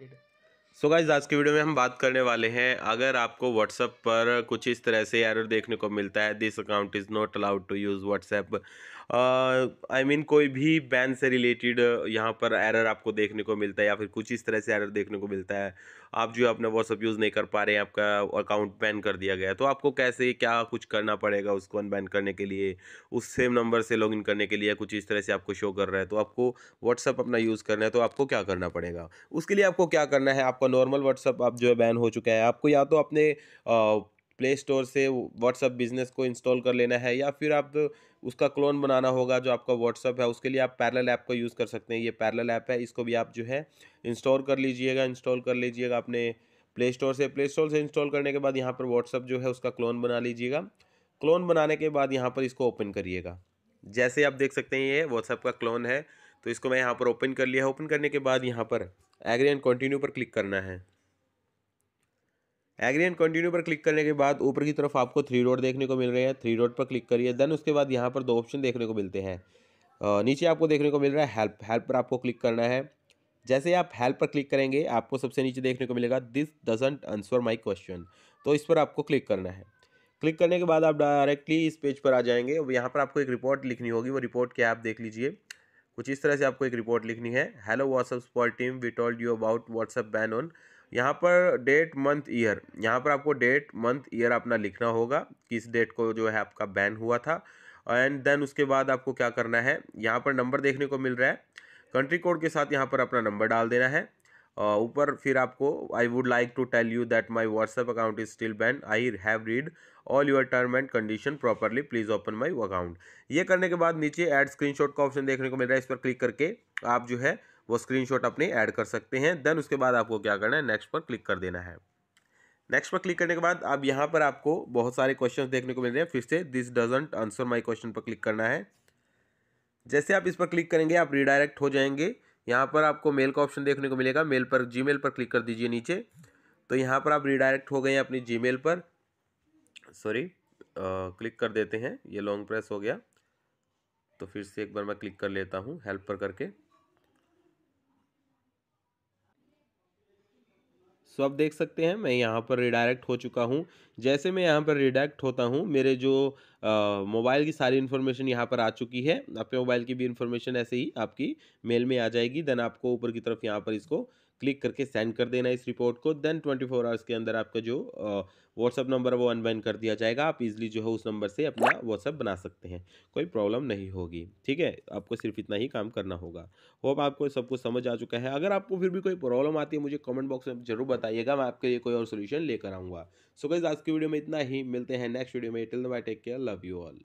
So guys आज के video में हम बात करने वाले हैं, अगर आपको व्हाट्सएप पर कुछ इस तरह से एरर देखने को मिलता है this account is not allowed to use WhatsApp I mean कोई भी बैन से रिलेटेड यहाँ पर एरर आपको देखने को मिलता है या फिर कुछ इस तरह से एरर देखने को मिलता है आप जो है अपना व्हाट्सअप यूज़ नहीं कर पा रहे हैं, आपका अकाउंट बैन कर दिया गया है। तो आपको कैसे, क्या कुछ करना पड़ेगा उसको अनबैन करने के लिए? उस सेम नंबर से लॉगिन करने के लिए कुछ इस तरह से आपको शो कर रहा है? तो आपको व्हाट्सअप अपना यूज़ करना है तो आपको क्या करना पड़ेगा? उसके लिए आपको क्या करना है? आपका नॉर्मल व्हाट्सअप आप जो है बैन हो चुका है। आपको या तो अपने प्ले स्टोर से व्हाट्सअप बिज़नेस को इंस्टॉल कर लेना है या फिर आप उसका क्लोन बनाना होगा जो आपका व्हाट्सअप है, उसके लिए आप पैरल ऐप का यूज़ कर सकते हैं। ये पैरल ऐप है, इसको भी आप जो है इंस्टॉल कर लीजिएगा, इंस्टॉल कर लीजिएगा अपने प्ले स्टोर से। प्ले स्टोर से इंस्टॉल करने के बाद यहाँ पर व्हाट्सअप जो है उसका क्लोन बना लीजिएगा। क्लोन बनाने के बाद यहाँ पर इसको ओपन करिएगा। जैसे आप देख सकते हैं, ये व्हाट्सअप का क्लोन है तो इसको मैं यहाँ पर ओपन कर लिया ओपन करने के बाद यहाँ पर एग्री एंड कंटिन्यू पर क्लिक करना है। एग्री एंड कंटिन्यू पर क्लिक करने के बाद ऊपर की तरफ़ आपको थ्री डॉट देखने को मिल रहे हैं। थ्री डॉट पर क्लिक करिए देन उसके बाद यहाँ पर दो ऑप्शन देखने को मिलते हैं। नीचे आपको देखने को मिल रहा है हेल्प हेल्प पर आपको क्लिक करना है। जैसे आप हेल्प पर क्लिक करेंगे, आपको सबसे नीचे देखने को मिलेगा this doesn't answer my question तो इस पर आपको क्लिक करना है। क्लिक करने के बाद आप डायरेक्टली इस पेज पर आ जाएँगे। और यहाँ पर आपको एक रिपोर्ट लिखनी होगी। वो रिपोर्ट क्या आप देख लीजिए। कुछ इस तरह से आपको एक रिपोर्ट लिखनी है। Hello WhatsApp support team we told you about WhatsApp ban on यहाँ पर डेट मंथ ईयर यहाँ पर आपको डेट मंथ ईयर अपना लिखना होगा किस डेट को जो है आपका बैन हुआ था। एंड देन उसके बाद आपको क्या करना है, यहाँ पर नंबर देखने को मिल रहा है। कंट्री कोड के साथ यहाँ पर अपना नंबर डाल देना है। ऊपर फिर आपको I would like to tell you that my WhatsApp account is still ban I have read all your term and condition properly please open my account ये करने के बाद नीचे ऐड स्क्रीनशॉट का ऑप्शन देखने को मिल रहा है। इस पर क्लिक करके आप जो है वो स्क्रीनशॉट अपने ऐड कर सकते हैं। देन उसके बाद आपको क्या करना है? नेक्स्ट पर क्लिक कर देना है। नेक्स्ट पर क्लिक करने के बाद अब यहाँ पर आपको बहुत सारे क्वेश्चन देखने को मिल रहे हैं। फिर से this doesn't answer my question पर क्लिक करना है। जैसे आप इस पर क्लिक करेंगे, आप रिडायरेक्ट हो जाएँगे। यहाँ पर आपको मेल का ऑप्शन देखने को मिलेगा। मेल पर जी पर क्लिक कर दीजिए नीचे। तो यहाँ पर आप रिडायरेक्ट हो गए हैं अपनी जी पर। सॉरी क्लिक कर देते हैं। ये लॉन्ग प्रेस हो गया। तो फिर से एक बार मैं क्लिक कर लेता हूँ हेल्प पर करके। सो आप देख सकते हैं, मैं यहाँ पर रिडायरेक्ट हो चुका हूँ। जैसे मैं यहाँ पर रिडायरेक्ट होता हूँ, मेरे जो मोबाइल की सारी इन्फॉर्मेशन यहाँ पर आ चुकी है। आपके मोबाइल की भी इन्फॉर्मेशन ऐसे ही आपकी मेल में आ जाएगी। देन आपको ऊपर की तरफ़ यहाँ पर इसको क्लिक करके सेंड कर देना इस रिपोर्ट को, देन ट्वेंटी फोर आवर्स के अंदर आपका जो व्हाट्सअप नंबर है वो अनबाइन कर दिया जाएगा। आप इजीली जो है उस नंबर से अपना व्हाट्सअप बना सकते हैं। कोई प्रॉब्लम नहीं होगी, ठीक है? आपको सिर्फ़ इतना ही काम करना होगा। होप आपको सब कुछ समझ आ चुका है। अगर आपको फिर भी कोई प्रॉब्लम आती है, मुझे कमेंट बॉक्स में ज़रूर बताइएगा, मैं आपके लिए कोई और सोल्यूशन लेकर आऊँगा। सो गई आज की वीडियो में इतना ही। मिलते हैं नेक्स्ट वीडियो में। Till bye take care love you all